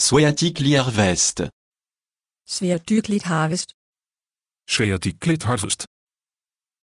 Sweatikli harvest. Sweatikli harvest. Sweatikli harvest.